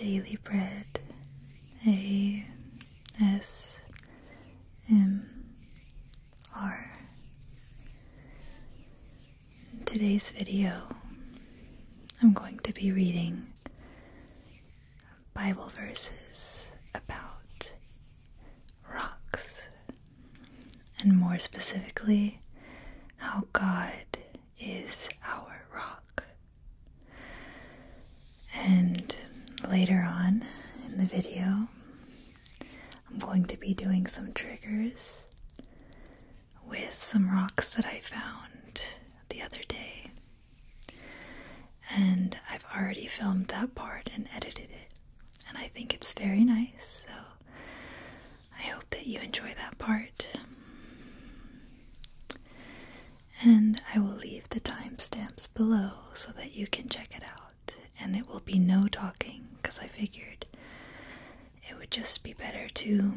Daily Bread A S M R. In today's video, I'm going to be reading Bible verses about rocks, and more specifically, how God is our rock. And later on in the video, I'm going to be doing some triggers with some rocks that I found the other day. And I've already filmed that part and edited it. And I think it's very nice, so I hope that you enjoy that part. And I will leave the timestamps below so that you can check it out. And it will be no talking because I figured it would be better to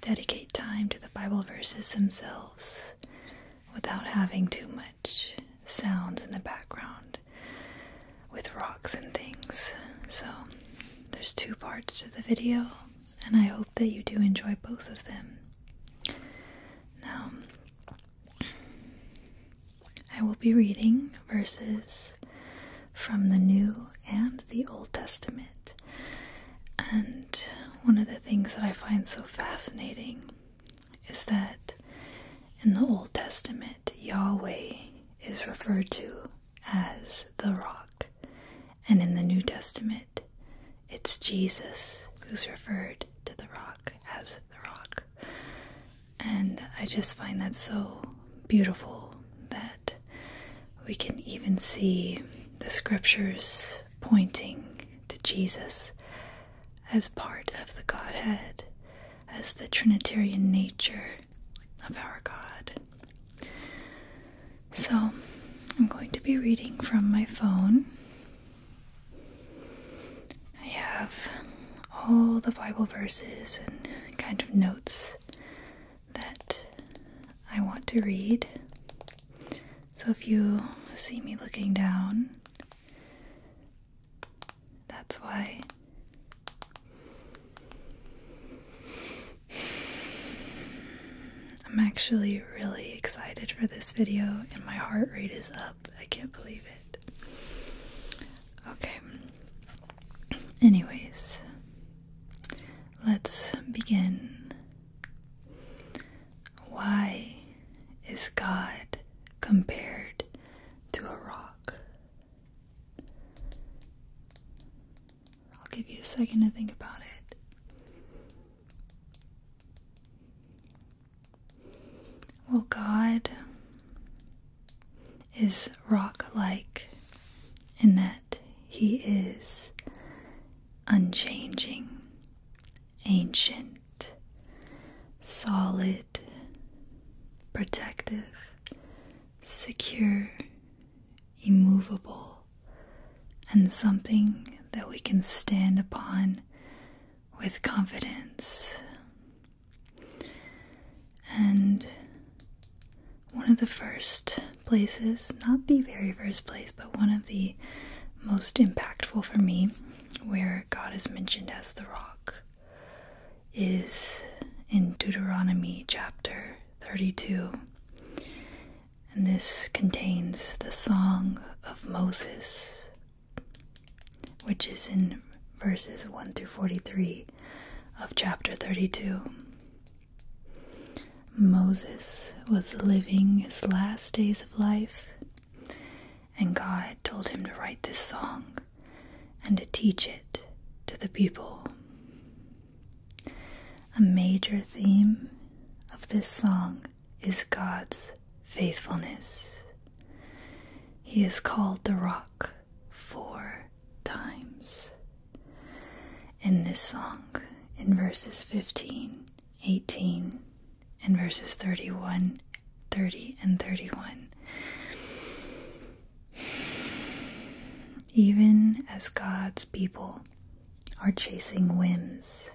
dedicate time to the Bible verses themselves without having too much sounds in the background with rocks and things. So there's two parts to the video, and I hope that you do enjoy both of them. Now, I will be reading verses from the New and the Old Testament. And one of the things that I find so fascinating is that in the Old Testament, Yahweh is referred to as the rock, and in the New Testament, it's Jesus who's referred to the rock as the rock. And I just find that so beautiful that we can even see the scriptures pointing to Jesus as part of the Godhead, as the Trinitarian nature of our God. So, I'm going to be reading from my phone. I have all the Bible verses and kind of notes that I want to read. So if you see me looking down, that's why. I'm actually really excited for this video, and my heart rate is up. I can't believe it. Okay. Anyways, let's begin. Why is God compared to a rock? I'll give you a second to think about it. Well, God is rock like in that He is unchanging, ancient, solid, protective, secure, immovable, and something that we can stand upon with confidence. And one of the first places, not the very first place, but one of the most impactful for me, where God is mentioned as the rock, is in Deuteronomy chapter 32. And this contains the Song of Moses, which is in verses 1 through 43 of chapter 32. Moses was living his last days of life, and God told him to write this song and to teach it to the people. A major theme of this song is God's faithfulness. He is called the rock four times in this song in verses 15, 18, and verses 31, 30, and 31. Even as God's people are chasing whims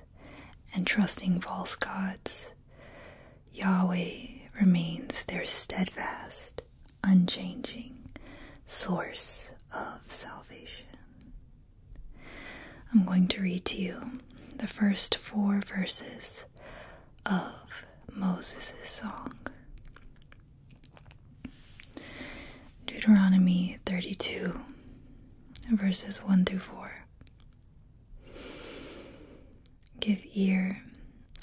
and trusting false gods, Yahweh remains their steadfast, unchanging source of salvation. I'm going to read to you the first four verses of Moses' song. Deuteronomy 32, verses 1 through 4. Give ear,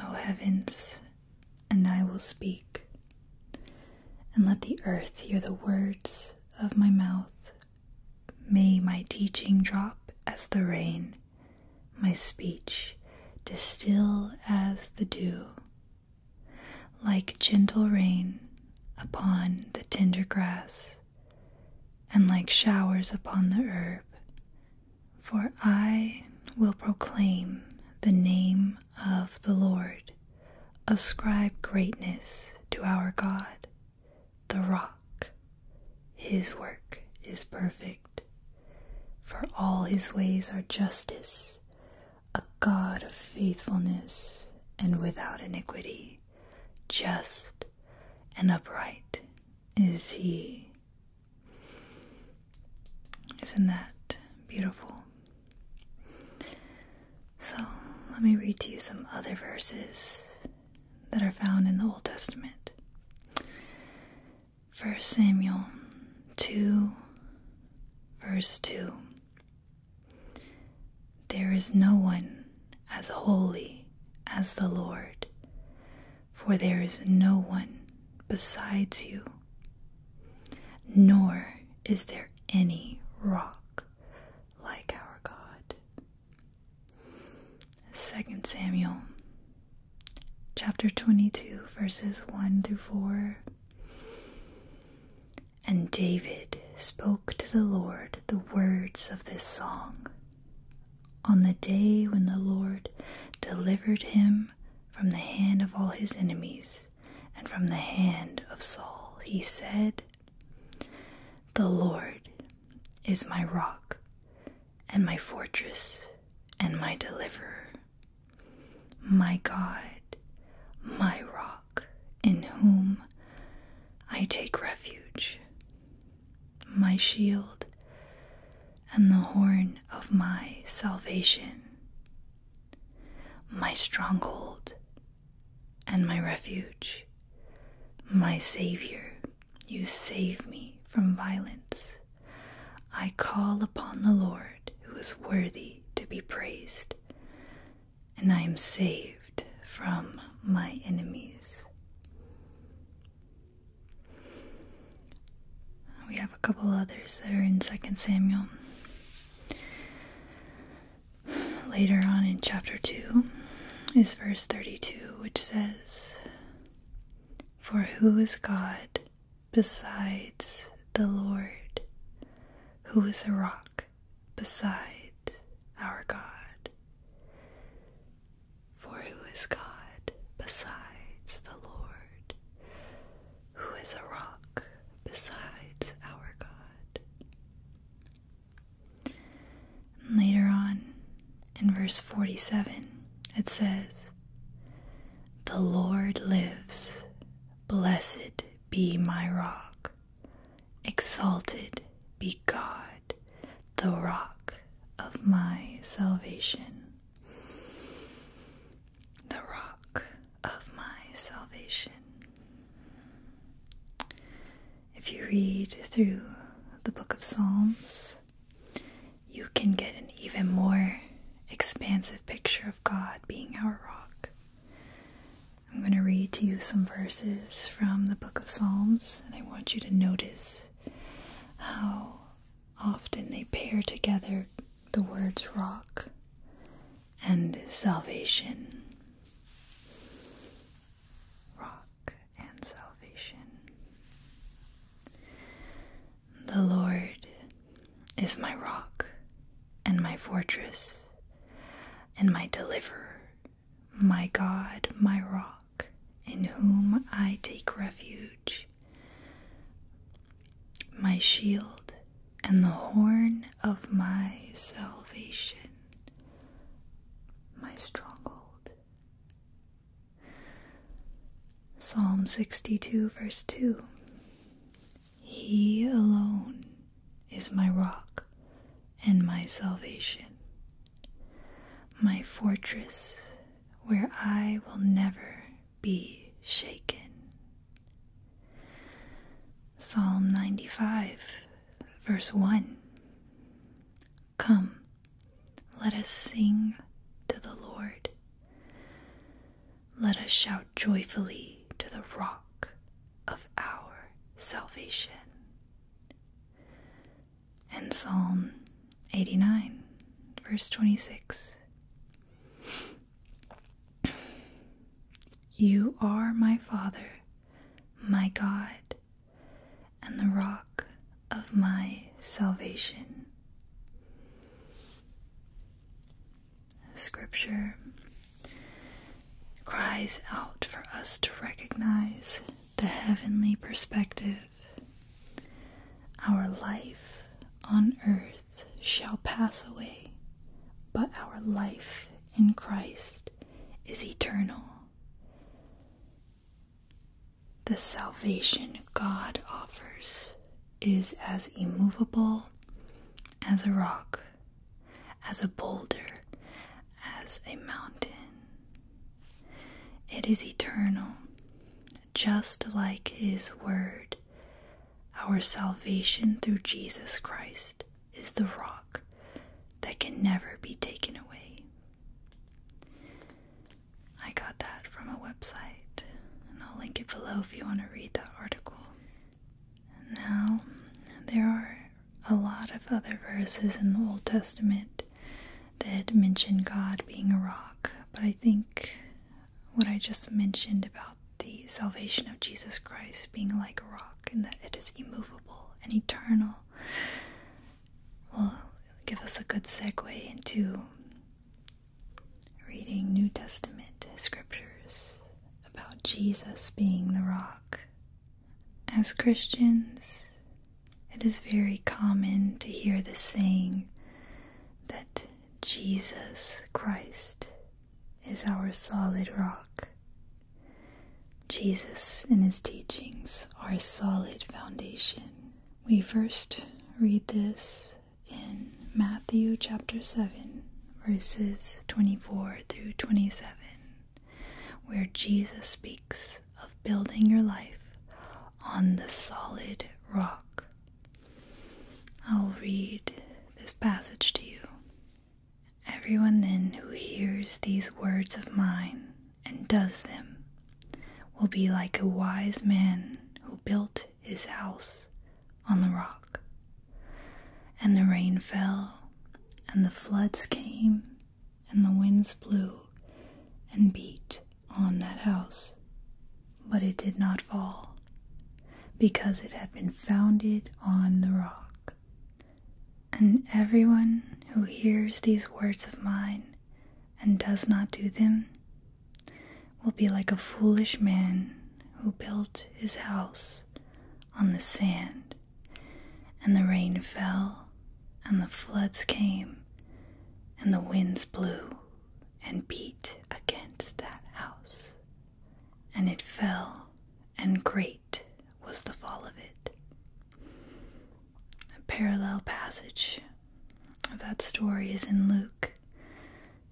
O heavens, and I will speak, and let the earth hear the words of my mouth. May my teaching drop as the rain, my speech distill as the dew, like gentle rain upon the tender grass, and like showers upon the herb. For I will proclaim the name of the Lord, ascribe greatness to our God, the rock. His work is perfect, for all his ways are justice, God of faithfulness and without iniquity, just and upright is he. Isn't that beautiful? So, let me read to you some other verses that are found in the Old Testament. 1 Samuel 2, verse 2. There is no one as holy as the Lord, for there is no one besides you, nor is there any rock like our God. 2 Samuel chapter 22, verses 1 to 4. And David spoke to the Lord the words of this song. On the day when the Lord delivered him from the hand of all his enemies and from the hand of Saul, he said, The Lord is my rock and my fortress and my deliverer, my God, my rock, in whom I take refuge, my shield and the horn of my salvation, my stronghold and my refuge, my Savior, you save me from violence. I call upon the Lord who is worthy to be praised, and I am saved from my enemies. We have a couple others that are in 2 Samuel. Later on in chapter 2 is verse 32, which says, For who is God besides the Lord? Who is a rock besides our God? For who is God besides the Lord? Who is a rock besides our God? And later on, in verse 47, it says, The Lord lives, blessed be my rock, exalted be God, the rock of my salvation. The rock of my salvation. If you read through the book of Psalms, you can get an even more picture of God being our rock. I'm going to read to you some verses from the book of Psalms, and I want you to notice how often they pair together the words rock and salvation. Rock and salvation. The Lord is my rock and my fortress and my deliverer, my God, my rock, in whom I take refuge, my shield and the horn of my salvation, my stronghold. Psalm 62, verse 2 He alone is my rock and my salvation, my fortress where I will never be shaken. Psalm 95, verse 1 Come, let us sing to the Lord. Let us shout joyfully to the rock of our salvation. And Psalm 89, verse 26. You are my Father, my God, and the rock of my salvation. Scripture cries out for us to recognize the heavenly perspective. Our life on earth shall pass away, but our life in Christ is eternal. The salvation God offers is as immovable as a rock, as a boulder, as a mountain. It is eternal, just like His Word. Our salvation through Jesus Christ is the rock that can never be taken away. I got that from a website, and I'll link it below if you want to read that article. Now, there are a lot of other verses in the Old Testament that mention God being a rock, but I think what I just mentioned about the salvation of Jesus Christ being like a rock and that it is immovable and eternal will give us a good segue into reading New Testament scriptures about Jesus being the rock. As Christians, it is very common to hear the saying that Jesus Christ is our solid rock. Jesus and his teachings are a solid foundation. We first read this in Matthew chapter 7, verses 24 through 27, where Jesus speaks of building your life on the solid rock. I'll read this passage to you. Everyone then who hears these words of mine and does them will be like a wise man who built his house on the rock. And the rain fell, and the floods came, and the winds blew and beat on that house. But it did not fall, because it had been founded on the rock. And everyone who hears these words of mine and does not do them will be like a foolish man who built his house on the sand, and the rain fell, and the floods came, and the winds blew and beat against that and it fell, and great was the fall of it. A parallel passage of that story is in Luke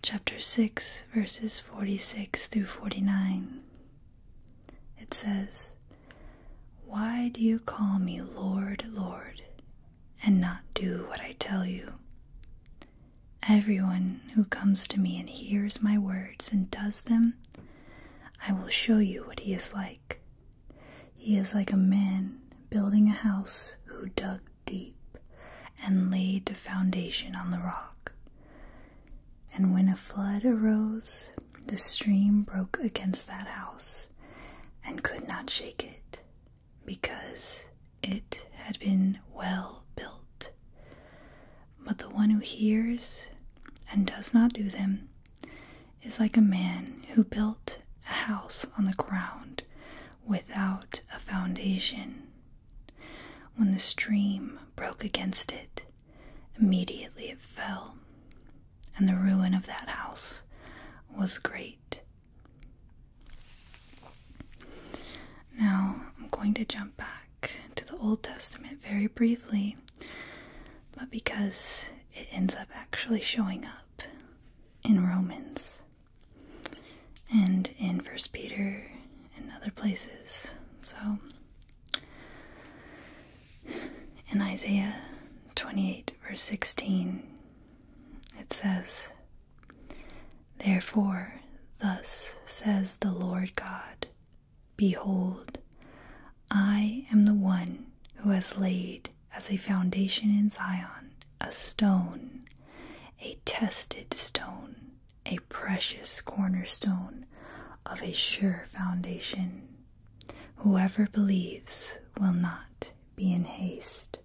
chapter 6, verses 46 through 49. It says, Why do you call me Lord, Lord, and not do what I tell you? Everyone who comes to me and hears my words and does them, I will show you what he is like. He is like a man building a house who dug deep and laid the foundation on the rock. And when a flood arose, the stream broke against that house and could not shake it, because it had been well built. But the one who hears and does not do them is like a man who built a house on the ground without a foundation. When the stream broke against it, immediately it fell, and the ruin of that house was great. Now, I'm going to jump back to the Old Testament very briefly, but because it ends up actually showing up in Romans First Peter and other places. So in Isaiah 28, verse 16, it says, Therefore, thus says the Lord God Behold, I am the one who has laid as a foundation in Zion a stone, a tested stone, a precious cornerstone of a sure foundation. Whoever believes will not be in haste.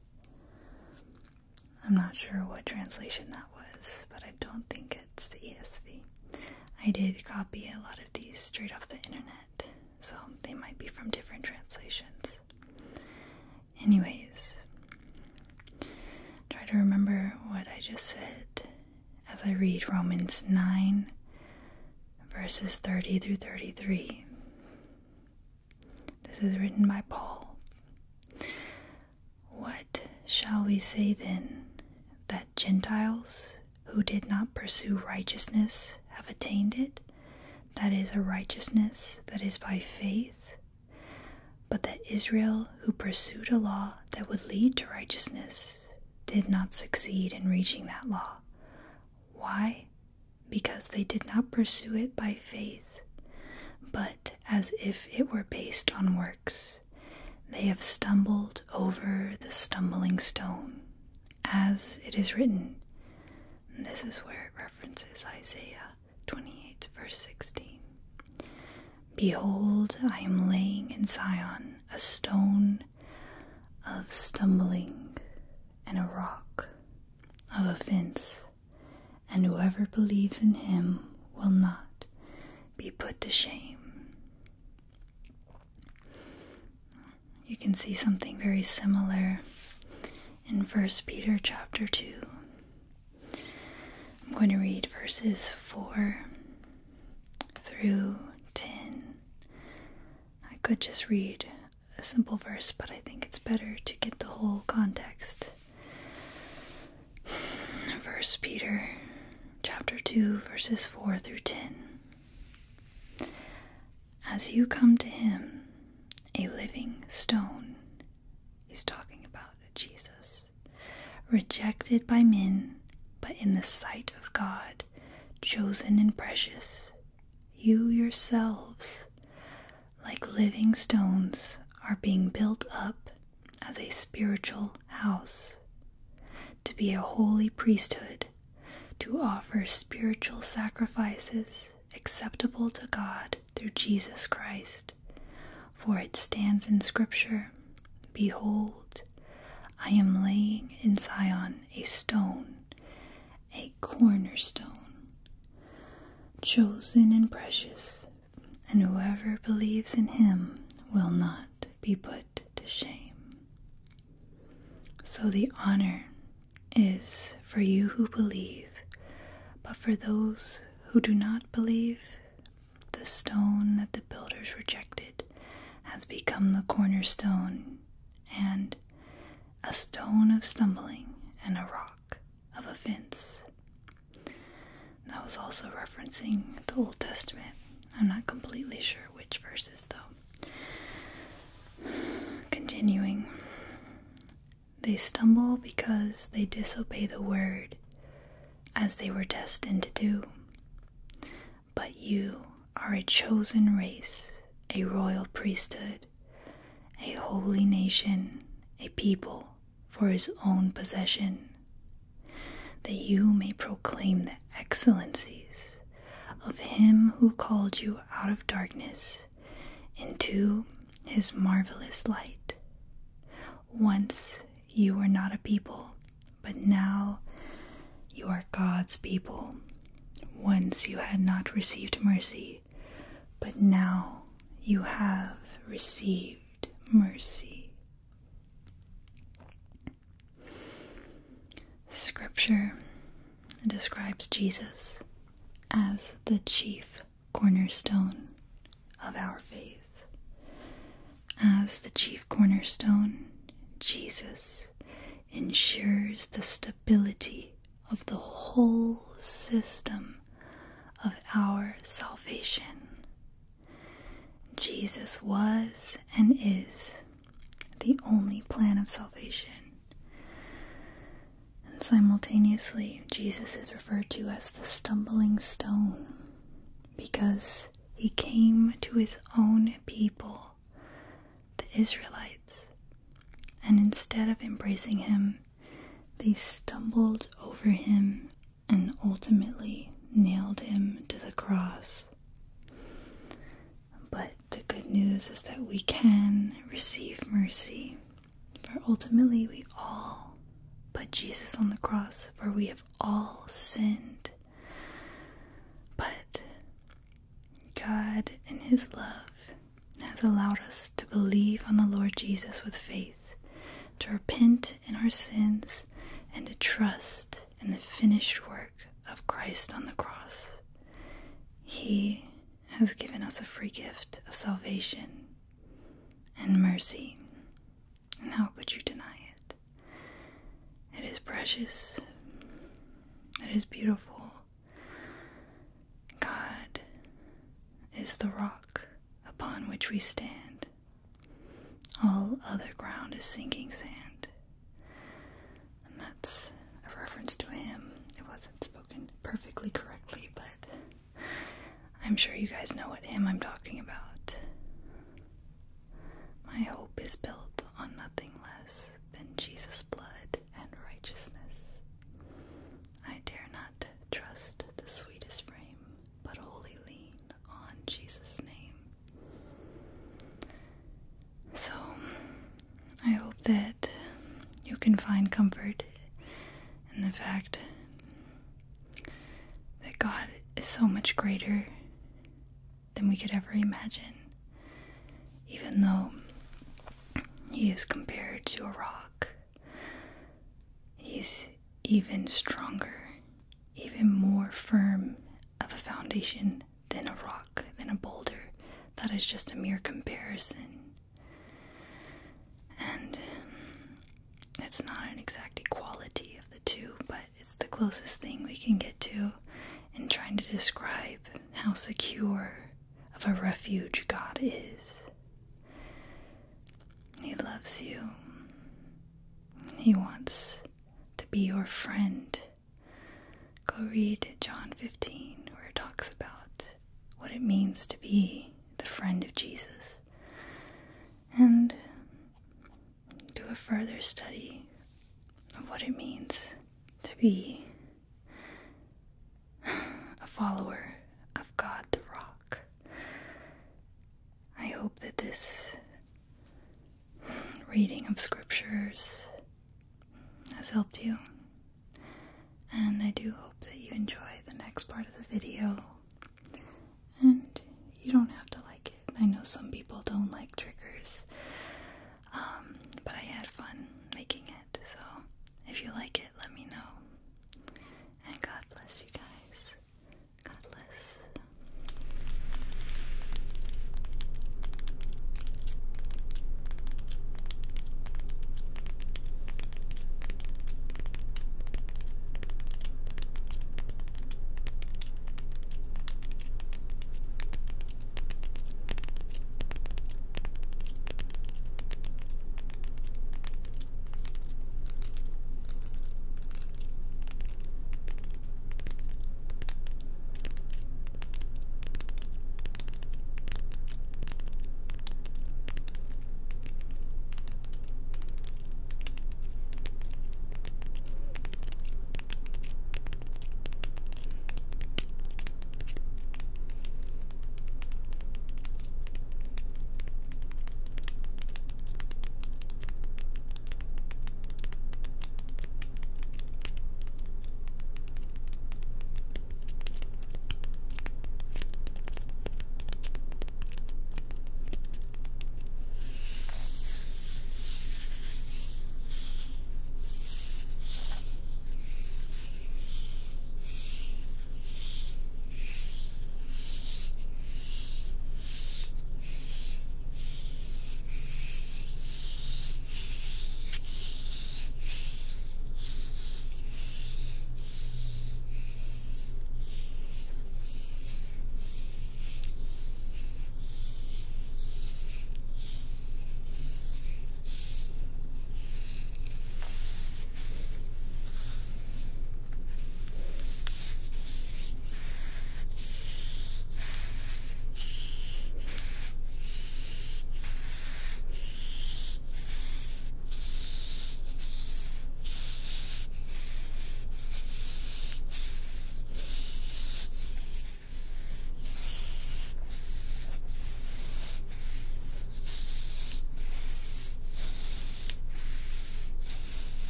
I'm not sure what translation that was, but I don't think it's the ESV. I did copy a lot of these straight off the internet, so they might be from different translations. Anyways, try to remember what I just said as I read Romans 9, verses 30 through 33. This is written by Paul. What shall we say then? That Gentiles who did not pursue righteousness have attained it? That is a righteousness that is by faith. But that Israel, who pursued a law that would lead to righteousness, did not succeed in reaching that law. Why? Because they did not pursue it by faith, but as if it were based on works. They have stumbled over the stumbling stone, as it is written. And this is where it references Isaiah 28, verse 16. Behold, I am laying in Zion a stone of stumbling and a rock of offense, and whoever believes in him will not be put to shame. You can see something very similar in 1 Peter chapter 2. I'm going to read verses 4 through 10. I could just read a simple verse, but I think it's better to get the whole context. 1 Peter chapter 2 verses 4 through 10. As you come to him, a living stone, he's talking about Jesus, rejected by men, but in the sight of God, chosen and precious, you yourselves, like living stones, are being built up as a spiritual house, to be a holy priesthood, to offer spiritual sacrifices acceptable to God through Jesus Christ. For it stands in Scripture Behold, I am laying in Zion a stone, a cornerstone, chosen and precious, and whoever believes in him will not be put to shame. So the honor is for you who believe, but for those who do not believe, the stone that the builders rejected has become the cornerstone and a stone of stumbling and a rock of offense. That was also referencing the Old Testament. I'm not completely sure which verses, though. Continuing, they stumble because they disobey the word as they were destined to do. But you are a chosen race, a royal priesthood, a holy nation, a people for his own possession, that you may proclaim the excellencies of him who called you out of darkness into his marvelous light. Once you were not a people, but now you are God's people. Once you had not received mercy, but now you have received mercy. Scripture describes Jesus as the chief cornerstone of our faith. As the chief cornerstone, Jesus ensures the stability of the whole system of our salvation. Jesus was and is the only plan of salvation. And simultaneously, Jesus is referred to as the stumbling stone because he came to his own people, the Israelites, and instead of embracing him, they stumbled over him and ultimately nailed him to the cross. But the good news is that we can receive mercy, for ultimately we all put Jesus on the cross, for we have all sinned. But God, in His love, has allowed us to believe on the Lord Jesus with faith, to repent in our sins, and to trust in the finished work of Christ on the cross. He has given us a free gift of salvation and mercy. And how could you deny it? It is precious, it is beautiful. God is the rock upon which we stand. All other ground is sinking sand. That's a reference to hymn. It wasn't spoken perfectly correctly, but I'm sure you guys know what hymn I'm talking about. My hope is built on nothing less than Jesus' blood and righteousness. I dare not trust the sweetest frame, but wholly lean on Jesus' name. So, I hope that you can find comfort in the fact that God is so much greater than we could ever imagine, even though He is compared to a rock. He's even stronger, even more firm of a foundation than a rock, than a boulder. That is just a mere comparison. And it's not an exact equality of the two, but it's the closest thing we can get to in trying to describe how secure of a refuge God is. He loves you. He wants to be your friend. Go read John 15, where it talks about what it means to be the friend of Jesus. And do a further study of what it means to be